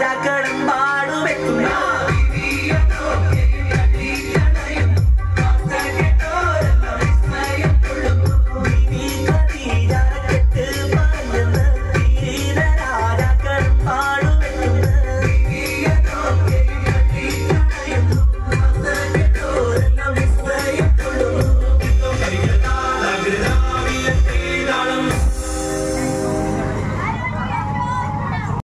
ರಾಜಾ ಕಡನ್ ಮಾಡುವೆ